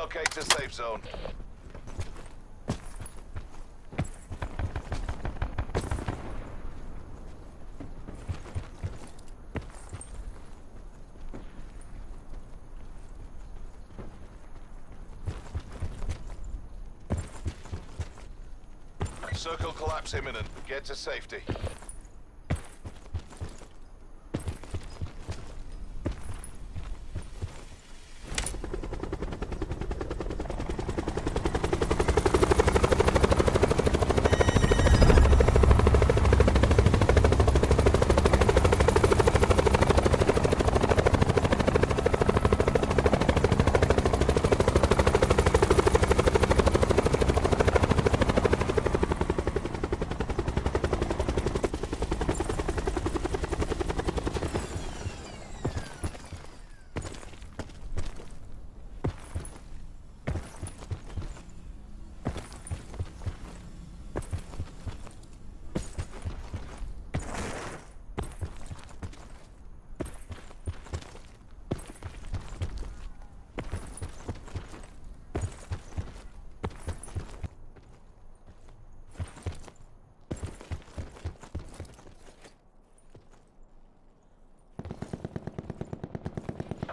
Relocate to safe zone. Circle collapse imminent. Get to safety.